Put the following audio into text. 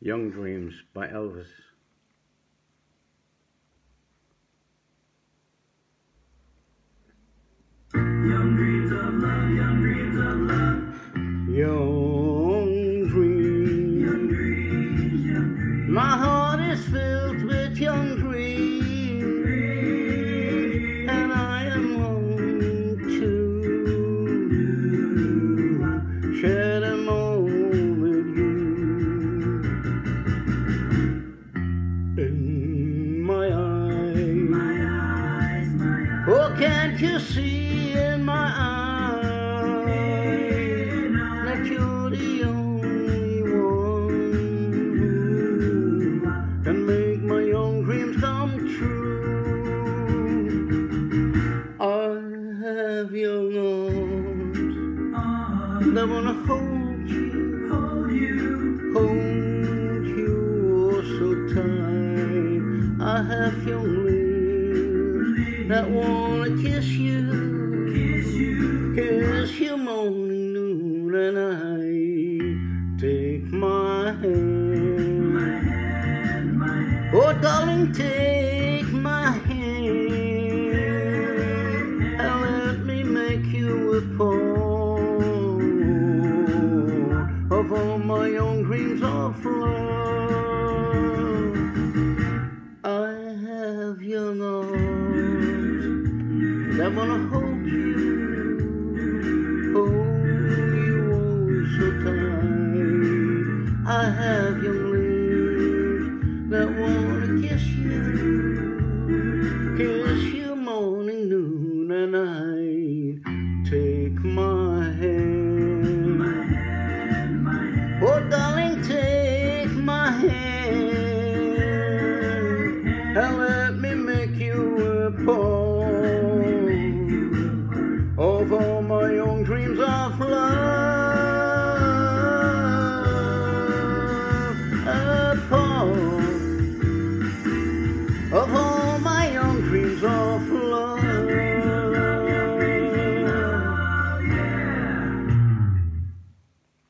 Young Dreams by Elvis. Young dreams of love, young dreams of love, can't you see in my eyes that you're the only one who can make my young dreams come true? I have your arms that wanna hold you, hold you, hold you so tight. I have your that wanna kiss you. kiss you. Kiss you morning, noon, and night. Take my hand. My hand, my hand. Oh, darling, take my hand. And let me make you a part of all my own dreams of love. That wanna hold you, hold you oh so tight. I have young lips that wanna kiss you, kiss you morning, noon, and night. Take my hand, My hand, my hand. oh darling, take my hand, and let me make you a part dreams of love.